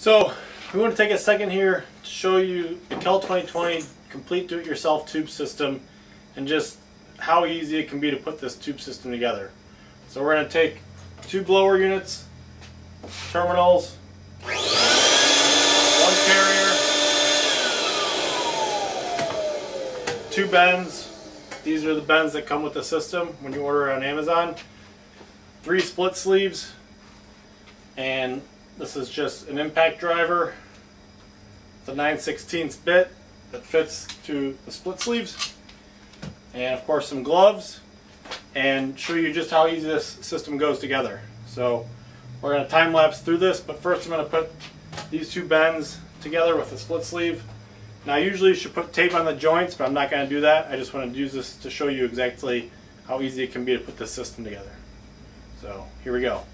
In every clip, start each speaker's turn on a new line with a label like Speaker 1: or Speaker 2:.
Speaker 1: So we want to take a second here to show you the Kel 2020 complete do-it-yourself tube system and just how easy it can be to put this tube system together. So we're going to take two blower units, terminals, one carrier, two bends. These are the bends that come with the system when you order it on Amazon. Three split sleeves, and this is just an impact driver. A 9 16 bit that fits to the split sleeves. And of course some gloves and show you just how easy this system goes together. So we're going to time lapse through this, but first I'm going to put these two bends together with the split sleeve. Now usually you should put tape on the joints, but I'm not going to do that. I just want to use this to show you exactly how easy it can be to put this system together. So here we go.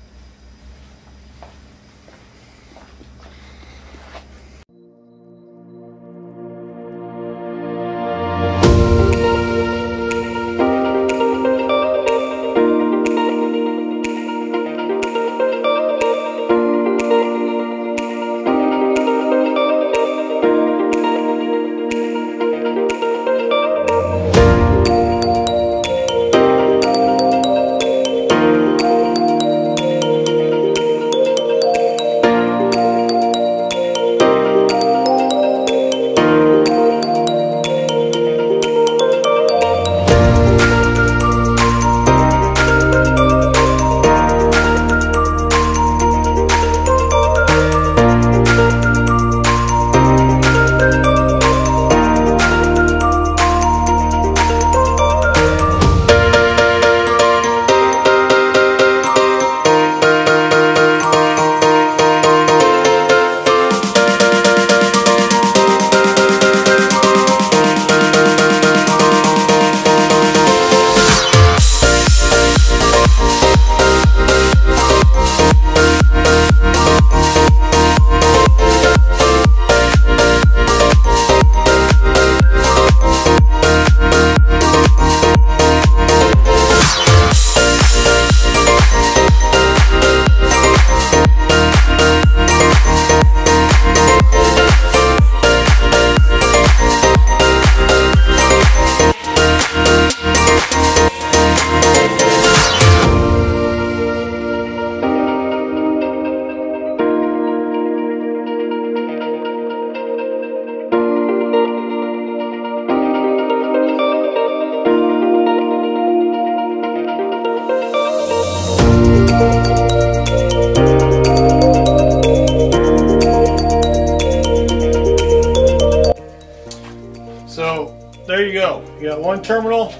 Speaker 1: Got one terminal,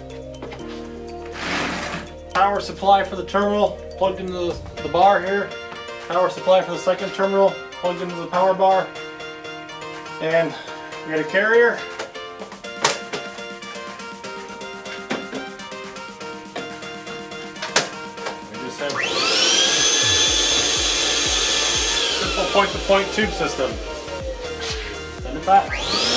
Speaker 1: power supply for the terminal plugged into the, the bar here, power supply for the second terminal plugged into the power bar, and we got a carrier. Simple point-to-point -point tube system. Send it back.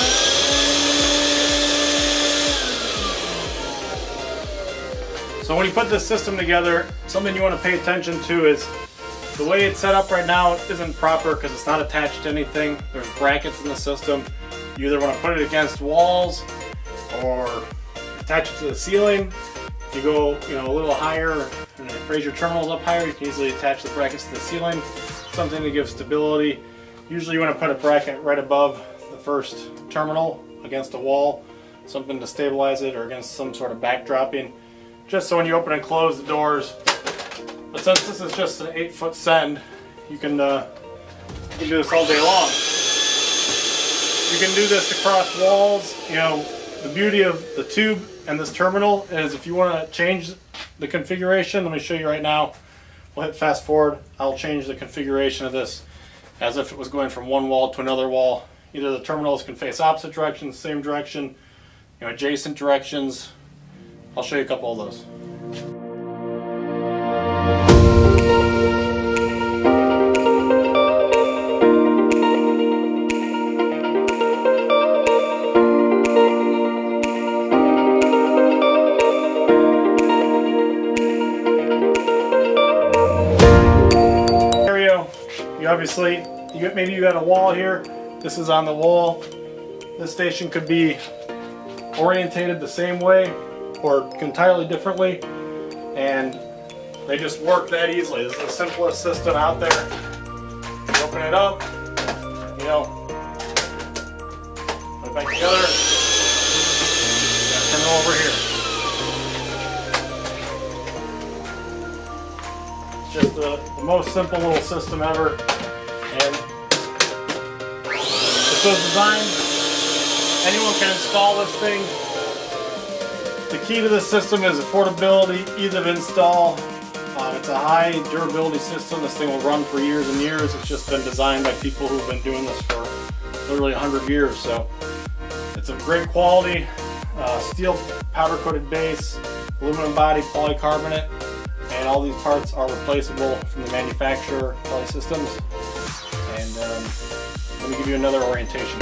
Speaker 1: So when you put this system together, something you want to pay attention to is the way it's set up right now isn't proper because it's not attached to anything. There's brackets in the system. You either want to put it against walls or attach it to the ceiling. If you go you know, a little higher and raise your terminals up higher, you can easily attach the brackets to the ceiling. Something to give stability. Usually you want to put a bracket right above the first terminal against a wall, something to stabilize it or against some sort of backdropping just so when you open and close the doors. But since this is just an 8 foot send, you can, uh, you can do this all day long. You can do this across walls. You know, the beauty of the tube and this terminal is if you want to change the configuration, let me show you right now. We'll hit fast forward. I'll change the configuration of this as if it was going from one wall to another wall. Either the terminals can face opposite directions, same direction, you know, adjacent directions, I'll show you a couple of those. you obviously you maybe you got a wall here. This is on the wall. This station could be orientated the same way or entirely differently. And they just work that easily. This is the simplest system out there. You open it up, you know, put it back together. Turn it over here. It's just the, the most simple little system ever. And it was designed, anyone can install this thing. The key to this system is affordability, ease of install. Um, it's a high durability system. This thing will run for years and years. It's just been designed by people who've been doing this for literally 100 years. So it's a great quality, uh, steel powder coated base, aluminum body polycarbonate, and all these parts are replaceable from the manufacturer, Kelly Systems. And um, let me give you another orientation.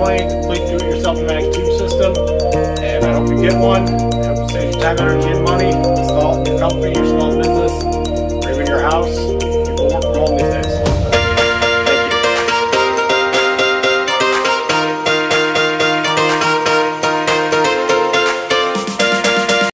Speaker 1: 2020 complete do-it-yourself pneumatic tube system, and I hope you get one. I hope it saves you time, energy, and money. Install it in your company, your small business, or even your house.